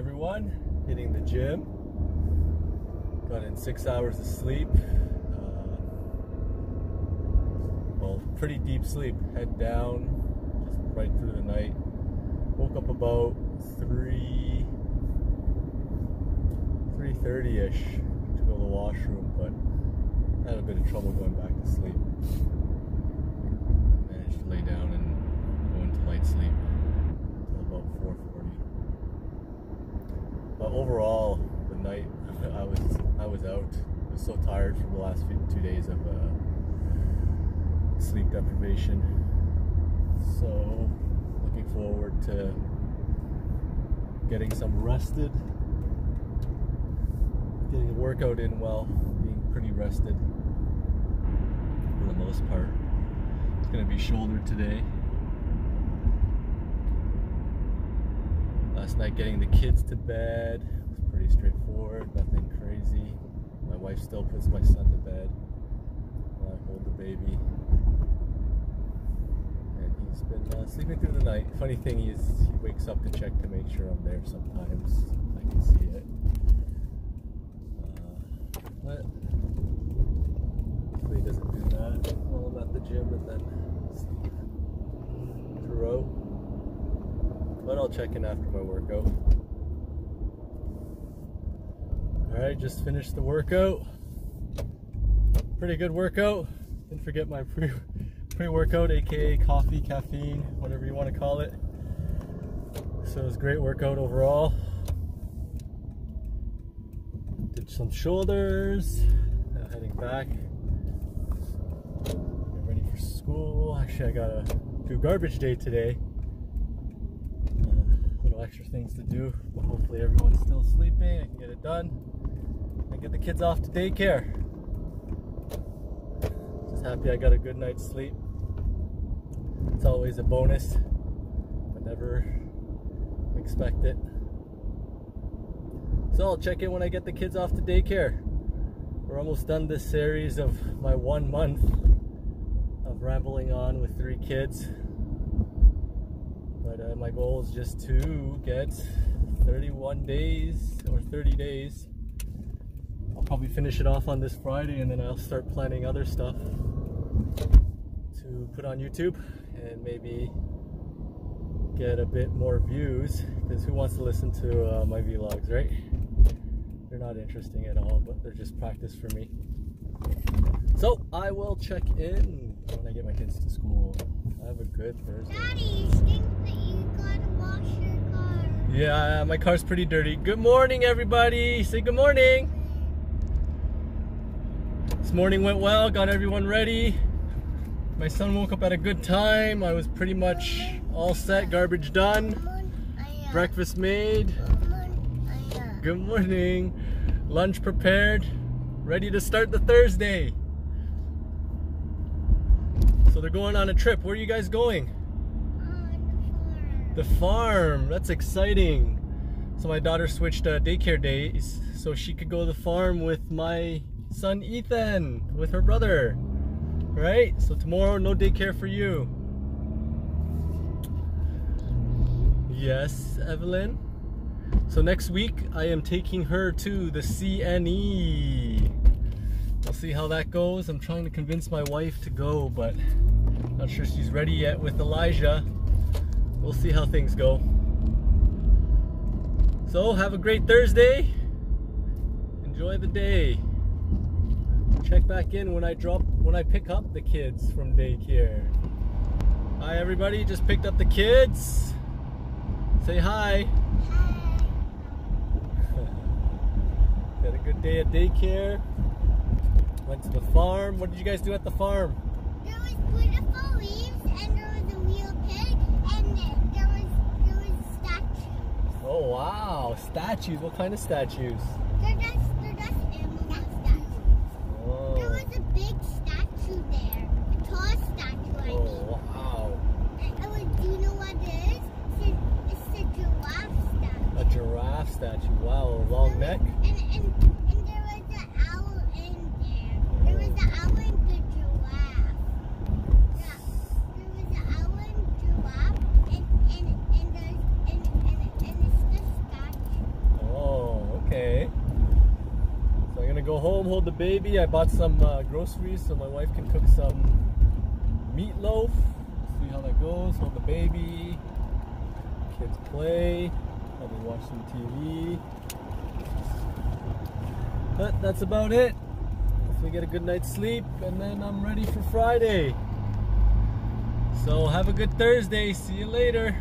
everyone. Hitting the gym. Got in six hours of sleep. Uh, well, pretty deep sleep. Head down, just right through the night. Woke up about three, three thirty ish to go to the washroom, but had a bit of trouble going back to sleep. Managed to lay down and go into light sleep until about four forty. But overall, the night I was I was out. I was so tired from the last few, two days of uh, sleep deprivation. So looking forward to getting some rested, getting a workout in well, being pretty rested for the most part. It's gonna be shoulder today. Last night getting the kids to bed was pretty straightforward, nothing crazy. My wife still puts my son to bed while I hold the baby. And he's been uh, sleeping through the night. Funny thing is, he wakes up to check to make sure I'm there sometimes. I can see it. Uh, but hopefully he doesn't do that while I'm at the gym and then sleep throughout. But I'll check in after my workout. Alright, just finished the workout. Pretty good workout. Didn't forget my pre pre-workout, aka coffee, caffeine, whatever you want to call it. So it was great workout overall. Did some shoulders. Now heading back. Get ready for school. Actually, I gotta do garbage day today. Little extra things to do, but hopefully everyone's still sleeping. I can get it done and get the kids off to daycare. Just happy I got a good night's sleep. It's always a bonus, but never expect it. So I'll check in when I get the kids off to daycare. We're almost done this series of my one month of rambling on with three kids. But uh, my goal is just to get 31 days or 30 days. I'll probably finish it off on this Friday and then I'll start planning other stuff to put on YouTube and maybe get a bit more views because who wants to listen to uh, my vlogs, right? They're not interesting at all, but they're just practice for me. So I will check in when I get my kids to school. Have a good Thursday. Daddy, you think that you gotta wash your car? Yeah, uh, my car's pretty dirty. Good morning, everybody. Say good morning. This morning went well, got everyone ready. My son woke up at a good time. I was pretty much all set, garbage done, uh, breakfast made. Uh, good morning. Lunch prepared, ready to start the Thursday. So they're going on a trip. Where are you guys going? The farm. That's exciting. So my daughter switched uh, daycare days so she could go to the farm with my son Ethan, with her brother. Right? So tomorrow, no daycare for you. Yes, Evelyn. So next week, I am taking her to the CNE. We'll see how that goes. I'm trying to convince my wife to go, but not sure she's ready yet with Elijah. We'll see how things go. So, have a great Thursday. Enjoy the day. Check back in when I drop when I pick up the kids from daycare. Hi everybody, just picked up the kids. Say hi. Hi. Had a good day at daycare. Went to the farm. What did you guys do at the farm? There was beautiful leaves, and there was a real pig, and there was there was statues. Oh wow, statues. What kind of statues? They're just they're just animal statues. There Oh, was a big statue there, a tall statue. I mean. oh wow. And, and like, do you know what it is? It's a, it's a giraffe statue. A giraffe statue. Wow, long neck. And, and, and there was an owl in there. There was an owl and the giraffe. Yeah. There was an owl and giraffe and and and there's and and, and it's the statue. Home, hold the baby. I bought some uh, groceries so my wife can cook some meatloaf. See how that goes. Hold the baby. Kids play. Probably watch some TV. But that's about it. Hopefully get a good night's sleep and then I'm ready for Friday. So have a good Thursday. See you later.